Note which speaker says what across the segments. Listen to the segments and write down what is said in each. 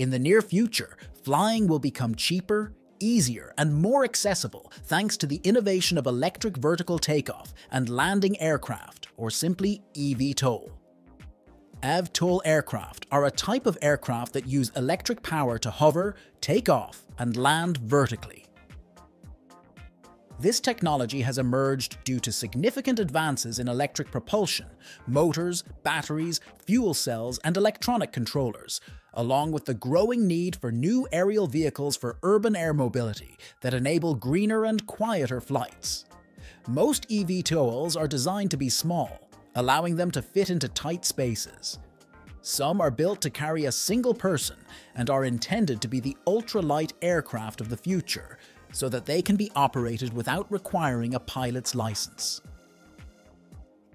Speaker 1: In the near future, flying will become cheaper, easier, and more accessible thanks to the innovation of electric vertical takeoff and landing aircraft, or simply eVTOL. eVTOL aircraft are a type of aircraft that use electric power to hover, take off, and land vertically. This technology has emerged due to significant advances in electric propulsion, motors, batteries, fuel cells, and electronic controllers, along with the growing need for new aerial vehicles for urban air mobility that enable greener and quieter flights. Most eVTOLs are designed to be small, allowing them to fit into tight spaces. Some are built to carry a single person and are intended to be the ultralight aircraft of the future, so that they can be operated without requiring a pilot's license.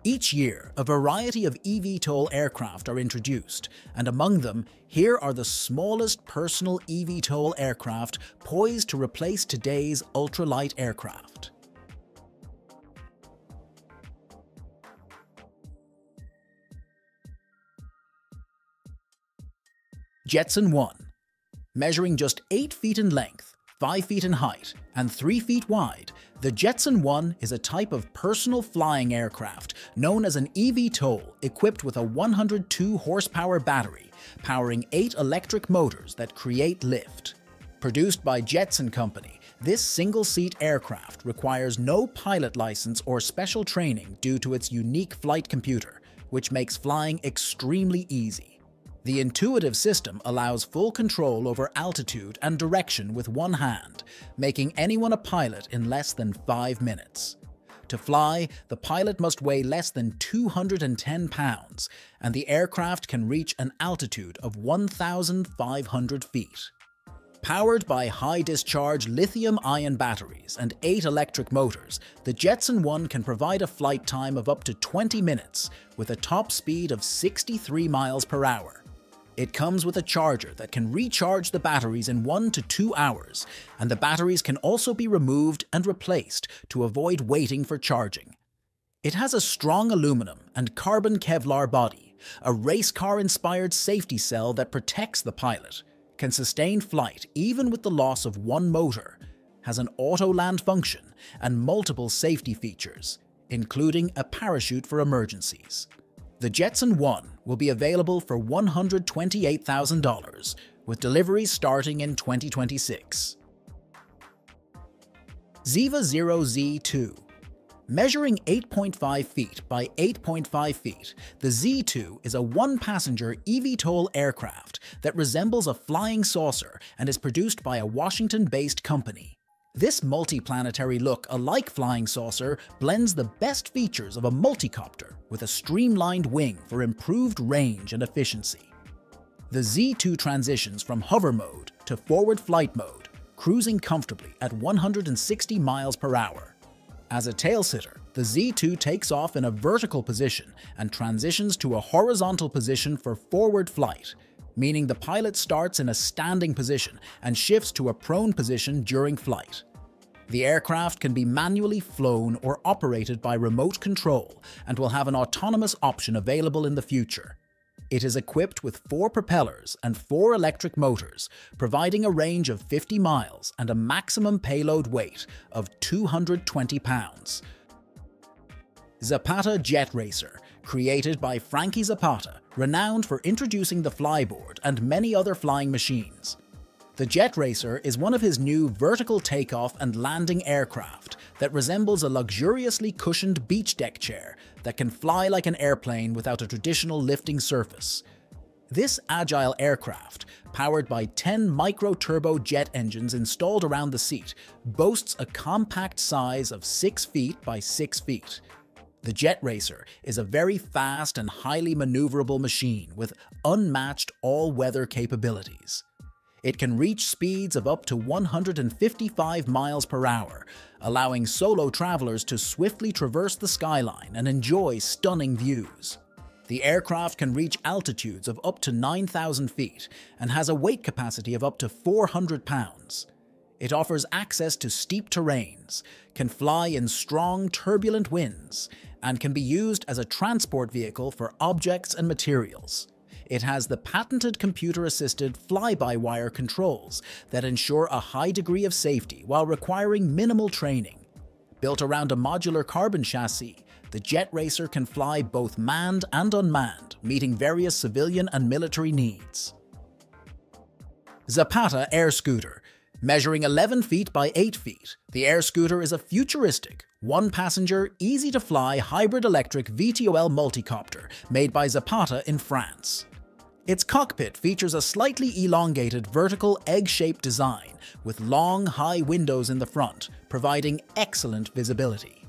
Speaker 1: Each year, a variety of eVTOL aircraft are introduced, and among them, here are the smallest personal eVTOL aircraft poised to replace today's ultralight aircraft. Jetson 1 Measuring just 8 feet in length, 5 feet in height, and 3 feet wide, the Jetson 1 is a type of personal flying aircraft known as an eVTOL equipped with a 102 horsepower battery powering 8 electric motors that create lift. Produced by Jetson Company, this single-seat aircraft requires no pilot license or special training due to its unique flight computer, which makes flying extremely easy. The intuitive system allows full control over altitude and direction with one hand, making anyone a pilot in less than 5 minutes. To fly, the pilot must weigh less than 210 pounds, and the aircraft can reach an altitude of 1,500 feet. Powered by high-discharge lithium-ion batteries and 8 electric motors, the Jetson 1 can provide a flight time of up to 20 minutes with a top speed of 63 miles per hour. It comes with a charger that can recharge the batteries in 1 to 2 hours, and the batteries can also be removed and replaced to avoid waiting for charging. It has a strong aluminum and carbon Kevlar body, a race car inspired safety cell that protects the pilot, can sustain flight even with the loss of one motor, has an auto land function, and multiple safety features, including a parachute for emergencies. The Jetson 1 will be available for $128,000, with deliveries starting in 2026. Zeva Zero Z2 Measuring 8.5 feet by 8.5 feet, the Z2 is a one-passenger eVTOL aircraft that resembles a flying saucer and is produced by a Washington-based company. This multi-planetary look, alike flying saucer, blends the best features of a multicopter with a streamlined wing for improved range and efficiency. The Z2 transitions from hover mode to forward flight mode, cruising comfortably at 160 miles per hour. As a tailsitter, the Z2 takes off in a vertical position and transitions to a horizontal position for forward flight, meaning the pilot starts in a standing position and shifts to a prone position during flight. The aircraft can be manually flown or operated by remote control and will have an autonomous option available in the future. It is equipped with four propellers and four electric motors, providing a range of 50 miles and a maximum payload weight of 220 pounds. Zapata Jet Racer, created by Frankie Zapata, renowned for introducing the flyboard and many other flying machines. The Jet Racer is one of his new vertical takeoff and landing aircraft that resembles a luxuriously cushioned beach deck chair that can fly like an airplane without a traditional lifting surface. This agile aircraft, powered by 10 micro-turbo jet engines installed around the seat, boasts a compact size of 6 feet by 6 feet. The Jet Racer is a very fast and highly maneuverable machine with unmatched all-weather capabilities. It can reach speeds of up to 155 miles per hour, allowing solo travelers to swiftly traverse the skyline and enjoy stunning views. The aircraft can reach altitudes of up to 9,000 feet and has a weight capacity of up to 400 pounds. It offers access to steep terrains, can fly in strong, turbulent winds, and can be used as a transport vehicle for objects and materials. it has the patented computer-assisted fly-by-wire controls that ensure a high degree of safety while requiring minimal training. Built around a modular carbon chassis, the Jet Racer can fly both manned and unmanned, meeting various civilian and military needs. Zapata Air Scooter Measuring 11 feet by 8 feet, the Air Scooter is a futuristic, one-passenger, easy-to-fly hybrid electric VTOL multicopter made by Zapata in France. Its cockpit features a slightly elongated vertical egg-shaped design with long, high windows in the front, providing excellent visibility.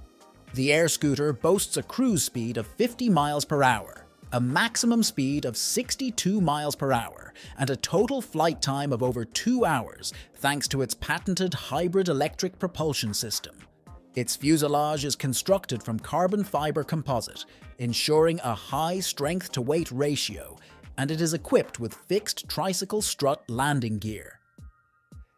Speaker 1: The air scooter boasts a cruise speed of 50 miles per hour, a maximum speed of 62 miles per hour, and a total flight time of over two hours thanks to its patented hybrid electric propulsion system. Its fuselage is constructed from carbon fiber composite, ensuring a high strength-to-weight ratio, and it is equipped with fixed tricycle strut landing gear.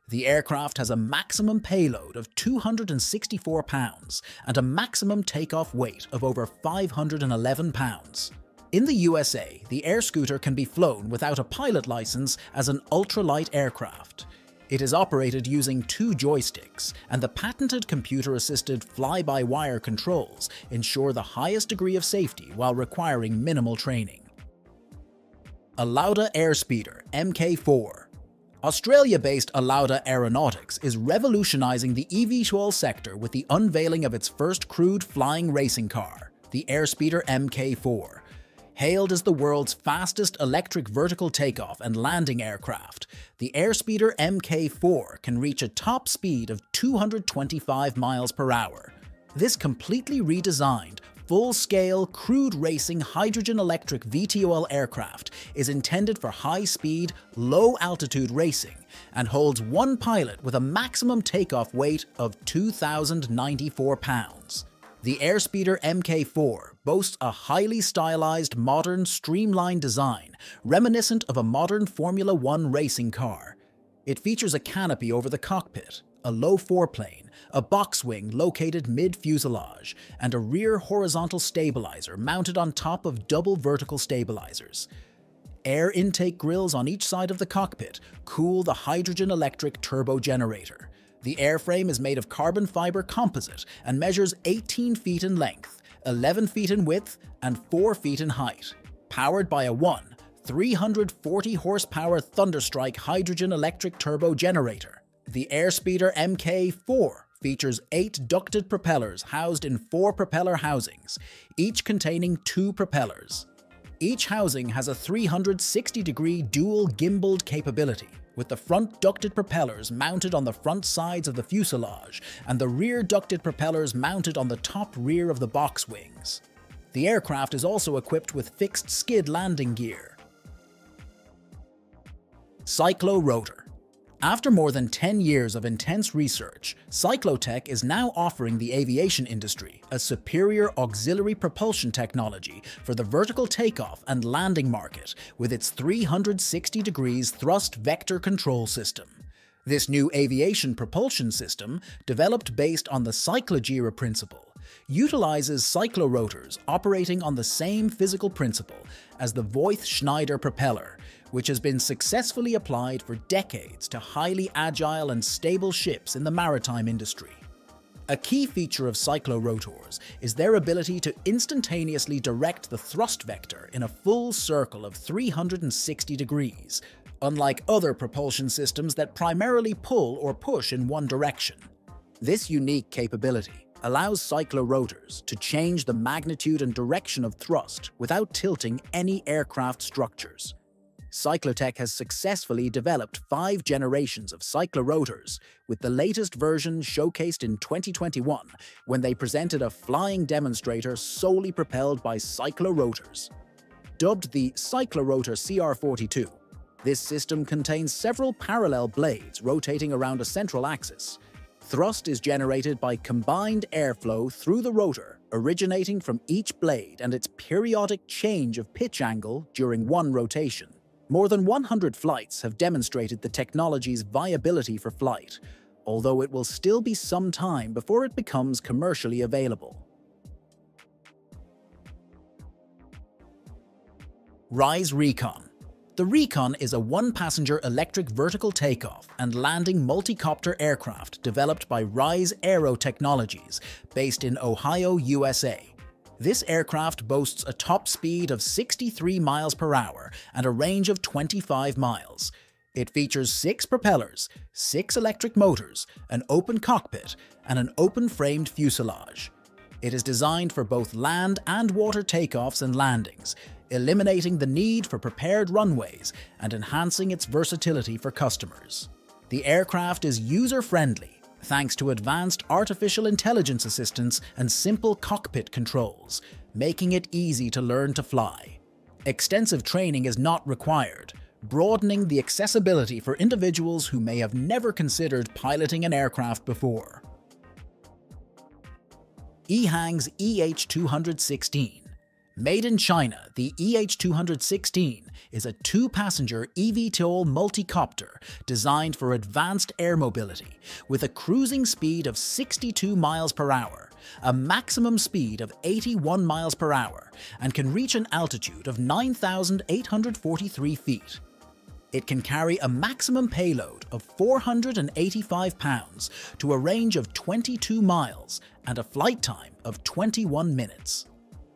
Speaker 1: The aircraft has a maximum payload of 264 pounds and a maximum takeoff weight of over 511 pounds. In the USA, the air scooter can be flown without a pilot license as an ultralight aircraft. It is operated using two joysticks, and the patented computer-assisted fly-by-wire controls ensure the highest degree of safety while requiring minimal training. Alauda Airspeeder Mk4 Australia-based Alauda Aeronautics is revolutionizing the eVTOL sector with the unveiling of its first crewed flying racing car, the Airspeeder Mk4, Hailed as the world's fastest electric vertical takeoff and landing aircraft, the Airspeeder Mk4 can reach a top speed of 225 miles per hour. This completely redesigned, full-scale, crewed racing hydrogen-electric VTOL aircraft is intended for high-speed, low-altitude racing and holds one pilot with a maximum takeoff weight of 2,094 pounds. The Airspeeder Mk4 boasts a highly stylized, modern, streamlined design, reminiscent of a modern Formula One racing car. It features a canopy over the cockpit, a low foreplane, a box wing located mid-fuselage, and a rear horizontal stabilizer mounted on top of double vertical stabilizers. Air intake grills on each side of the cockpit cool the hydrogen-electric turbo generator. The airframe is made of carbon fiber composite and measures 18 feet in length, 11 feet in width, and 4 feet in height. Powered by a 1, 340 horsepower Thunderstrike hydrogen electric turbo generator. The Airspeeder Mk4 features eight ducted propellers housed in four propeller housings, each containing two propellers. Each housing has a 360 degree dual gimbaled capability, with the front ducted propellers mounted on the front sides of the fuselage and the rear ducted propellers mounted on the top rear of the box wings. The aircraft is also equipped with fixed skid landing gear. Cyclorotor after more than 10 years of intense research, Cyclotech is now offering the aviation industry a superior auxiliary propulsion technology for the vertical takeoff and landing market with its 360 degrees thrust vector control system. This new aviation propulsion system, developed based on the Cyclogyro principle, utilizes cyclorotors operating on the same physical principle as the Voith Schneider propeller which has been successfully applied for decades to highly agile and stable ships in the maritime industry. A key feature of cyclorotors is their ability to instantaneously direct the thrust vector in a full circle of 360 degrees, unlike other propulsion systems that primarily pull or push in one direction. This unique capability allows cyclorotors to change the magnitude and direction of thrust without tilting any aircraft structures. Cyclotech has successfully developed five generations of cyclorotors, with the latest version showcased in 2021 when they presented a flying demonstrator solely propelled by cyclorotors. Dubbed the Cyclorotor CR42, this system contains several parallel blades rotating around a central axis. Thrust is generated by combined airflow through the rotor originating from each blade and its periodic change of pitch angle during one rotation. More than 100 flights have demonstrated the technology's viability for flight, although it will still be some time before it becomes commercially available. Ryse Recon The Recon is a one-passenger electric vertical takeoff and landing multi-copter aircraft developed by Ryse Aero Technologies, based in Ohio, USA. This aircraft boasts a top speed of 63 miles per hour and a range of 25 miles. It features six propellers, six electric motors, an open cockpit, and an open-framed fuselage. It is designed for both land and water takeoffs and landings, eliminating the need for prepared runways and enhancing its versatility for customers. The aircraft is user-friendly thanks to advanced artificial intelligence assistance and simple cockpit controls, making it easy to learn to fly. Extensive training is not required, broadening the accessibility for individuals who may have never considered piloting an aircraft before. EHang's EH216 Made in China, the EH216 is a two-passenger eVTOL multicopter designed for advanced air mobility with a cruising speed of 62 miles per hour, a maximum speed of 81 miles per hour, and can reach an altitude of 9,843 feet. It can carry a maximum payload of 485 pounds to a range of 22 miles and a flight time of 21 minutes.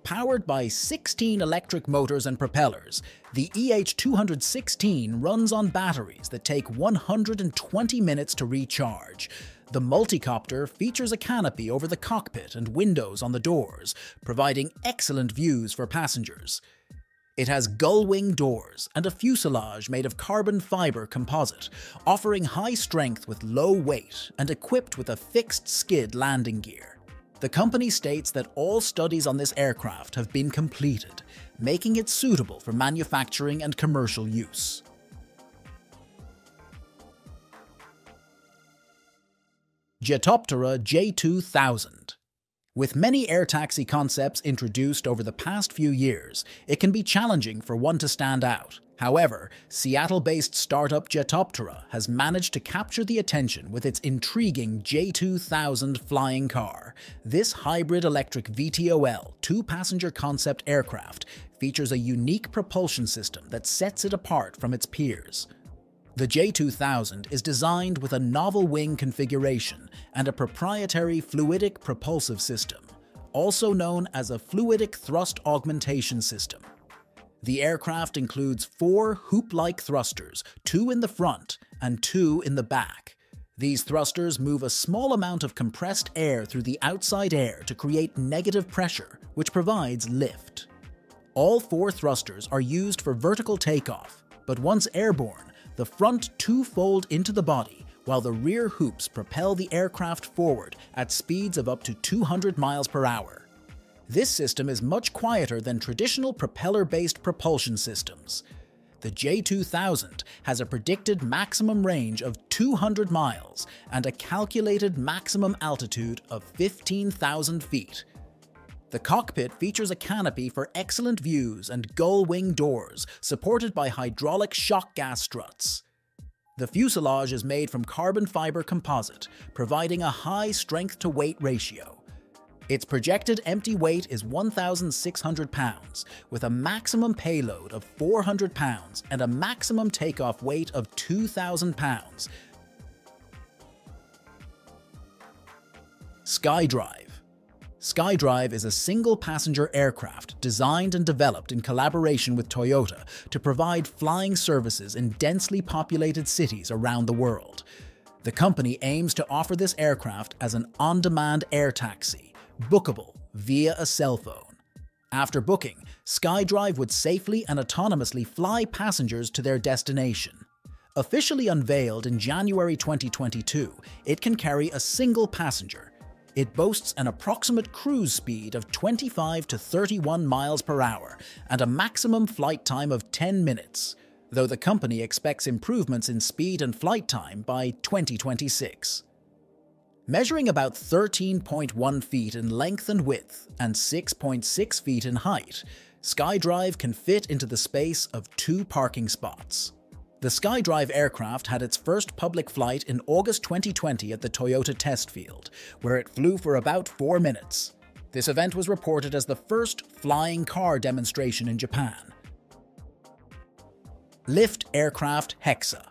Speaker 1: Powered by 16 electric motors and propellers, the EH216 runs on batteries that take 120 minutes to recharge. The multicopter features a canopy over the cockpit and windows on the doors, providing excellent views for passengers. It has gull-wing doors and a fuselage made of carbon fiber composite, offering high strength with low weight and equipped with a fixed skid landing gear. The company states that all studies on this aircraft have been completed, making it suitable for manufacturing and commercial use. Jetoptera J2000 with many air taxi concepts introduced over the past few years, it can be challenging for one to stand out. However, Seattle-based startup Jetoptera has managed to capture the attention with its intriguing J2000 flying car. This hybrid electric VTOL two-passenger concept aircraft features a unique propulsion system that sets it apart from its peers. The J2000 is designed with a novel wing configuration and a proprietary fluidic propulsive system, also known as a fluidic thrust augmentation system. The aircraft includes four hoop-like thrusters, two in the front and two in the back. These thrusters move a small amount of compressed air through the outside air to create negative pressure, which provides lift. All four thrusters are used for vertical takeoff, but once airborne, the front two-fold into the body, while the rear hoops propel the aircraft forward at speeds of up to 200 miles per hour. This system is much quieter than traditional propeller-based propulsion systems. The J2000 has a predicted maximum range of 200 miles and a calculated maximum altitude of 15,000 feet, the cockpit features a canopy for excellent views and gull-wing doors, supported by hydraulic shock gas struts. The fuselage is made from carbon fiber composite, providing a high strength-to-weight ratio. Its projected empty weight is 1,600 pounds, with a maximum payload of 400 pounds and a maximum takeoff weight of 2,000 pounds. SkyDrive SkyDrive is a single-passenger aircraft designed and developed in collaboration with Toyota to provide flying services in densely populated cities around the world. The company aims to offer this aircraft as an on-demand air taxi, bookable via a cell phone. After booking, SkyDrive would safely and autonomously fly passengers to their destination. Officially unveiled in January 2022, it can carry a single passenger it boasts an approximate cruise speed of 25 to 31 miles per hour and a maximum flight time of 10 minutes, though the company expects improvements in speed and flight time by 2026. Measuring about 13.1 feet in length and width and 6.6 feet in height, SkyDrive can fit into the space of two parking spots. The SkyDrive aircraft had its first public flight in August 2020 at the Toyota test field, where it flew for about four minutes. This event was reported as the first flying car demonstration in Japan. Lift Aircraft Hexa.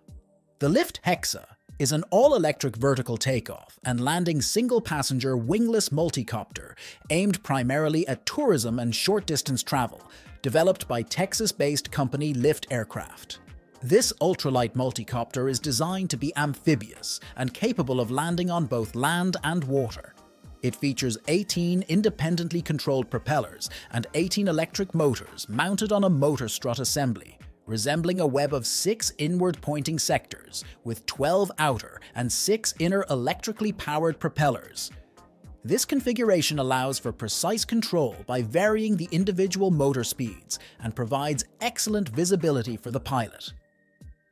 Speaker 1: The Lift Hexa is an all-electric vertical takeoff and landing single-passenger wingless multicopter aimed primarily at tourism and short-distance travel, developed by Texas-based company Lift Aircraft. This ultralight multicopter is designed to be amphibious and capable of landing on both land and water. It features 18 independently controlled propellers and 18 electric motors mounted on a motor strut assembly, resembling a web of six inward-pointing sectors, with 12 outer and six inner electrically powered propellers. This configuration allows for precise control by varying the individual motor speeds and provides excellent visibility for the pilot.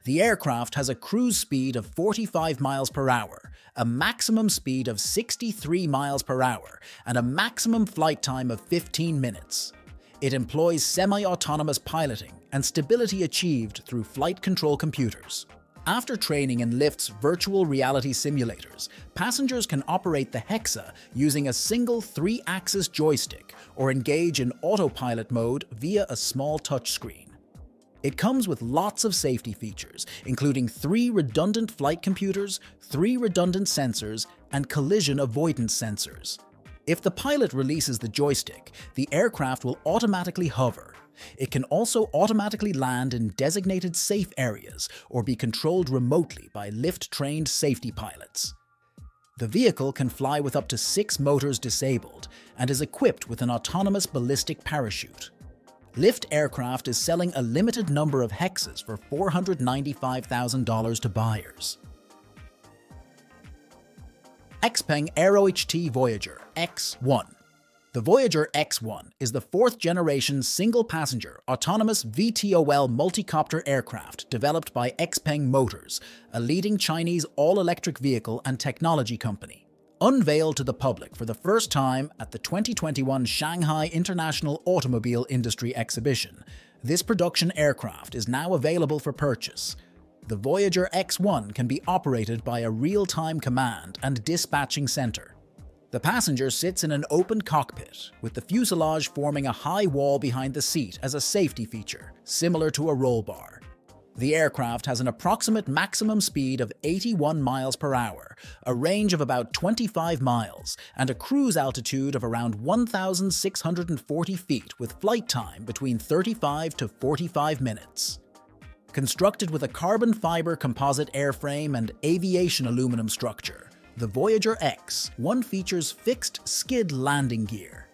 Speaker 1: The aircraft has a cruise speed of 45 miles per hour, a maximum speed of 63 miles per hour, and a maximum flight time of 15 minutes. It employs semi-autonomous piloting and stability achieved through flight control computers. After training in Lift's virtual reality simulators, passengers can operate the Hexa using a single three-axis joystick or engage in autopilot mode via a small touchscreen. It comes with lots of safety features, including three redundant flight computers, three redundant sensors, and collision avoidance sensors. If the pilot releases the joystick, the aircraft will automatically hover. It can also automatically land in designated safe areas or be controlled remotely by lift-trained safety pilots. The vehicle can fly with up to six motors disabled and is equipped with an autonomous ballistic parachute. Lift Aircraft is selling a limited number of Hexes for $495,000 to buyers. Xpeng Aero HT Voyager X1 The Voyager X1 is the fourth-generation single-passenger autonomous VTOL multicopter aircraft developed by Xpeng Motors, a leading Chinese all-electric vehicle and technology company. Unveiled to the public for the first time at the 2021 Shanghai International Automobile Industry Exhibition, this production aircraft is now available for purchase – the Voyager X1 can be operated by a real-time command and dispatching center. The passenger sits in an open cockpit, with the fuselage forming a high wall behind the seat as a safety feature, similar to a roll bar. The aircraft has an approximate maximum speed of 81 miles per hour, a range of about 25 miles, and a cruise altitude of around 1,640 feet with flight time between 35 to 45 minutes. Constructed with a carbon fiber composite airframe and aviation aluminum structure, the Voyager X one features fixed skid landing gear.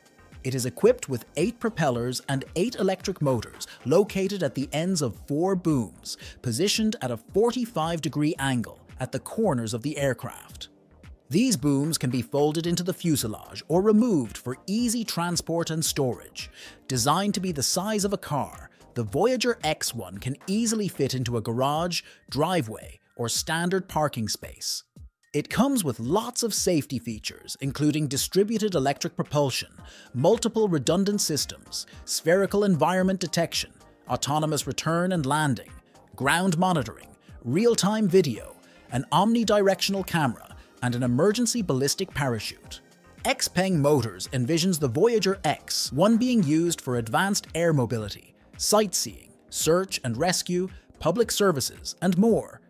Speaker 1: It is equipped with eight propellers and eight electric motors located at the ends of four booms, positioned at a 45 degree angle at the corners of the aircraft. These booms can be folded into the fuselage or removed for easy transport and storage. Designed to be the size of a car, the Voyager X1 can easily fit into a garage, driveway, or standard parking space. It comes with lots of safety features, including distributed electric propulsion, multiple redundant systems, spherical environment detection, autonomous return and landing, ground monitoring, real-time video, an omnidirectional camera, and an emergency ballistic parachute. Xpeng Motors envisions the Voyager X, one being used for advanced air mobility, sightseeing, search and rescue, public services, and more,